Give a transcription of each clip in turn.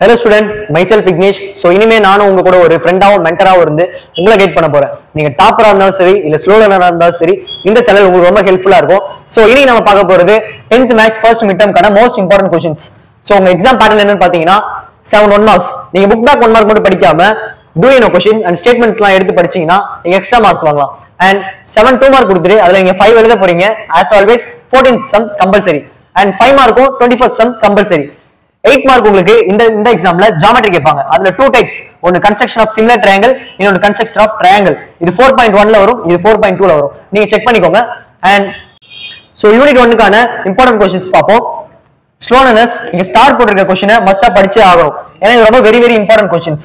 Hello student myself Vignesh so இனிமே நானும் உங்க கூட ஒரு ஃப்ரெண்டாகவும் மென்டராகவும் இருந்து உங்களை கைட் பண்ண போறேன். நீங்க டாப்பராக இருந்தாலும் சரி இல்ல ஸ்லோ லேனரா இருந்தாலும் சரி இந்த சேனல் உங்களுக்கு ரொம்ப ஹெல்ப்ஃபுல்லா இருக்கும். ஸோ இனி நம்ம பார்க்க போறது டென்த் மேக்ஸ் ஃபர்ஸ்ட் மிட் டேம்க்கான மோஸ்ட் இம்பார்ட்டன்ட் கொஸ்டின்ஸ் ஸோ உங்க எக்ஸாம் பேட்டர்ன் என்னன்னு பாத்தீங்கன்னா செவன் ஒன் மார்க்ஸ் நீங்க புக் பேக் ஒன் மார்க் மட்டும் படிக்காம டூ இனோ கொஸ்டின் அண்ட் ஸ்டேட்மெண்ட்லாம் எடுத்து படிச்சீங்கன்னா நீங்க எக்ஸ்ட்ரா மார்க் வாங்கலாம். அண்ட் செவன் டூ மார்க் கொடுத்துட்டு அதுல நீங்க ஃபைவ் எழுத போறீங்க. As always fourteen sum compulsory and five மார்க்கும் twenty first sum compulsory eight mark உங்களுக்கு இந்த இந்த எக்ஸாம்ல ஜாமெட்ரி கேட்பாங்க. அதுல டூ டைப்ஸ் ஒன்னு கன்ஸ்ட்ரக்ஷன் ஆஃப் சிமிலர் ட்ரையாங்கல் இன்னொன்று கன்ஸ்ட்ரக்ஷன் ஆஃப் ட்ரையாங்கல் இது ஃபோர் பாயிண்ட் ஒன்ல வரும் இது ஃபோர் பாயிண்ட் டூல வரும். நீங்க செக் பண்ணிக்கோங்க. அண்ட் ஸோ யூனிட் ஒன்னுக்கான இம்பார்ட்டன்ட் கொஸ்டின்ஸ் பார்ப்போம். ஸ்லோனஸ் இங்க ஸ்டார் போட்டிருக்க கொஸ்டினை மஸ்டா படிச்சே ஆகணும். ஏன்னா இது ரொம்ப very very important questions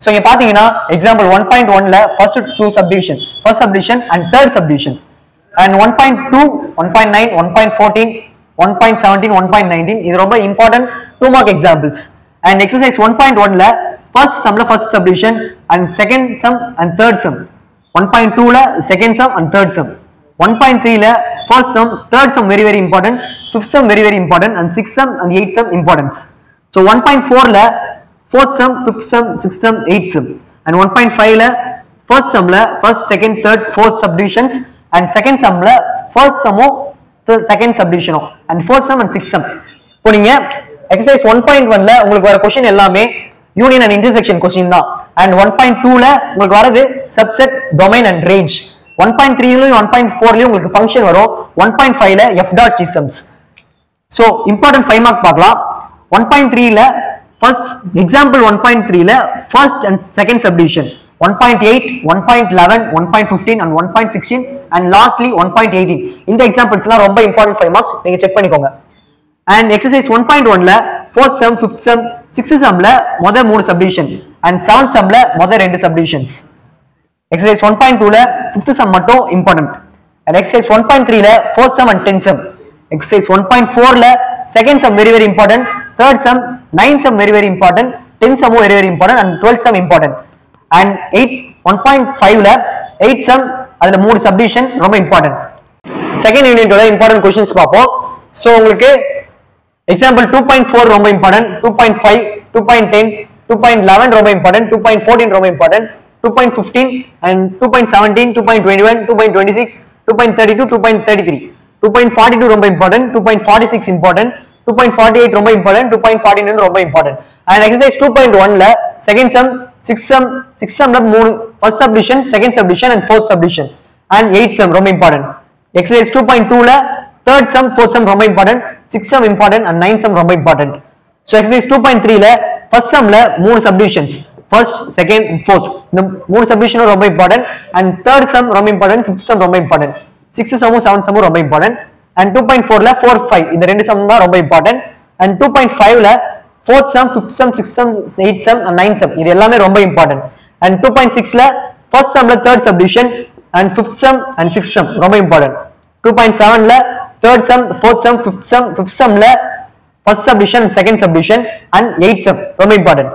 so இங்க பாத்தீங்கன்னா எக்ஸாம்பிள் ஒன் பாயிண்ட் ஒன்ல first two subdivision first subdivision and third subdivision and one point two one point nine one point fourteen one point seventeen one point nineteen இது ரொம்ப important two mark examples and exercise one point ஒன்ல first சம்ல first subdivision and second sum and third sum one point டூல second sum and third sum one point த்ரீல first sum third sum very very important fifth sum very very important and six sum and eight sum importance so one point ஃபோர்ல fourth sum fifth sum sixth sum eight sum and one point ஃபைவ்ல first சம்ல first second third fourth subdivisions and second சம்ல first சம்மும் second சப்டிவிஷனும் and fourth sum and six sum இப்போ நீங்க exercise one point ஒன்ல உங்களுக்கு வர question எல்லாமே union and intersection question தான் and one point டூல உங்களுக்கு வரது subset domain and range one point த்ரீலையும் one point ஃபோர்லயும் உங்களுக்கு ஃபங்க்ஷன் வரும் ஒன் பாயிண்ட் ஃபைவ்ல எஃப் டாட் சிசம்ஸ் ஸோ இம்பார்ட்டன்ட் ஃபைவ் மார்க் பார்க்கலாம் ஒன் பாயிண்ட் த்ரீல ஃபர்ஸ்ட் எக்ஸாம்பிள் ஒன் பாயிண்ட் த்ரீல first and second subdivision one point eight one point eleven one point fifteen and one point sixteen and lastly one point eighteen இந்த எக்ஸாம்பிள்ஸ்லாம் ரொம்ப important five marks நீங்கள் check பண்ணிக்கோங்க and exercise one point ஒன்ல fourth sum fifth sum sixth செம்ல மொதல் மூணு subdivision and seventh செம்ல மொதல் ரெண்டு சப்டிவிஷன்ஸ் எக்ஸசைஸ் ஒன் பாயிண்ட் டூல ஃபிஃப்த் சம் மட்டும் important and exercise one point த்ரீல fourth sum and tenth sum exercise one point ஃபோர்ல second sum very very important third sum ninth sum very very important tenth சம்மும் very very important and twelfth sum important and eight one point ஃபைவ்ல eight sum அதுல மூணு subdivision ரொம்ப important second யூனிட்டோட important questions பார்ப்போம். So உங்களுக்கு example two point four ரொம்ப important two point five two point ten two point eleven ரொம்ப important two point fourteen ரொம்ப important two point fifteen and two point seventeen two point twenty one two point twenty six two point thirty two two point thirty three two point forty two ரொம்ப important two point forty six important two point forty eight ரொம்ப important two point forty ரொம்ப important and exercise two point ஒன்ல second sum six sum six சம்ல மூணு first subdivision second subdivision and fourth subdivision and eight sum ரொம்ப important exercise two point டூல third sum fourth sum ரொம்ப important six sum important and nine sum ரொம்ப important so exercise two point த்ரீல first சம்ல மூணு subdivisions first second fourth இந்த மூணு சப்டிவிஷனும் ரொம்ப இம்பார்ட்டன்ட் அண்ட் தேர்ட் சம் ரொம்ப இம்பார்ட்டன்ட் ஃபிஃப்த் சம் ரொம்ப இம்பார்ட்டன்ட் சிக்ஸ்த் சம்மும் செவன்த் சம்மும் ரொம்ப இம்பார்ட்டன்ட் அண்ட் டூ பாயிண்ட் ஃபோர்ல ஃபோர் ஃபைவ் இந்த ரெண்டு சம் தான் ரொம்ப இம்பார்ட்டன்ட் அண்ட் டூ பாயிண்ட் ஃபைவ்ல fourth sum fifth sum six sum eight sum and nine sum இது எல்லாமே ரொம்ப இம்பார்ட்டன்ட் அண்ட் டூ பாயிண்ட் சிக்ஸ்ல first சம்ல third subdivision and fifth sum and six sum ரொம்ப இம்பார்ட்டன்ட் டூ பாயிண்ட் செவன்ல third sum fourth sum fifth sum fifth சம்ல first subdivision second subdivision and eight sum ரொம்ப important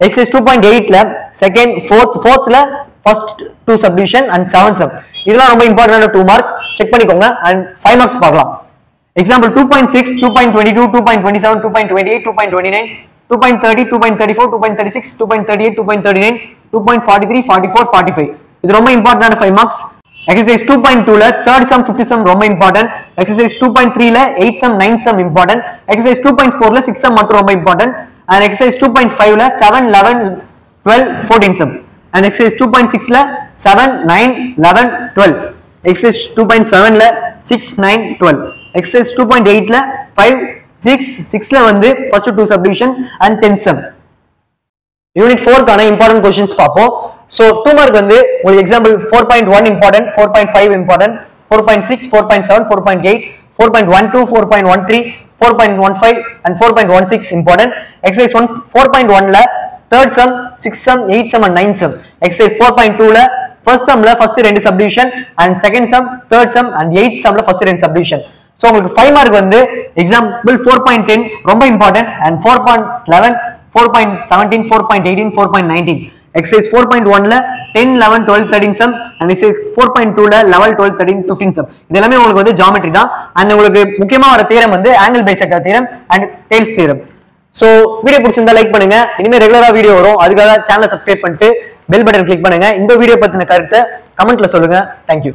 exercise two point எயிட்ல second fourth ஃபோர்த்ல first two subdivision and seven sum இதெல்லாம் ரொம்ப இம்பார்ட்டன்டான two mark check பண்ணிக்கோங்க and five marks பார்க்கலாம் example two point six two point twenty two two point twenty seven two point twenty eight two point twenty nine two point thirty two point thirty four two point thirty six two point thirty eight two point thirty nine two point forty three forty four forty five இது ரொம்ப இம்பார்ட்டன்டான five marks exercise two point டூல third sum fifty sum ரொம்ப important exercise two point த்ரீல eight sum nine sum important exercise two point ஃபோர்ல six sum மட்டும் ரொம்ப important and exercise two point ஃபைவ்ல seven eleven twelve fourteen sum and exercise two point சிக்ஸ்ல seven nine eleven twelve exercise two point செவன்ல six nine twelve exercise two point எயிட்ல five six சிக்ஸ்ல வந்து first two subdivision and ten sum unit ஃபோர்க்கான important questions பார்ப்போம். So two mark வந்து உங்களுக்கு example four point one important four point five important four point six four point seven four point eight four point one two four point one three four point one five and four point one six important exercise one four point ஒன்ல third sum six sum eight sum and nine sum exercise four point டூல first சம்ல first ரெண்டு subdivision and second sum third sum and eight சம்ல first ரெண்டு subdivision so உங்களுக்கு five mark வந்து example four point ten ரொம்ப important and four point eleven four point seventeen four point eighteen four point nineteen exercise four point ஒன்ல ten eleven twelve thirteen sum and exercise four point டூல eleven twelve thirteen fifteen sum இது எல்லாமே உங்களுக்கு வந்து geometry தான். And உங்களுக்கு முக்கியமா வர தீரம் வந்து angle bisector theorem and Thales theorem so video பிடிச்சிருந்தா லைக் பண்ணுங்க. இனிமேல் ரெகுலரா வீடியோ வரும். அதுக்காக சேனலை சப்ஸ்கிரைப் பண்ணிட்டு பெல் பட்டன் கிளிக் பண்ணுங்க. இந்த வீடியோ பத்தின கருத்தை கமெண்ட்ல சொல்லுங்க. தேங்க்யூ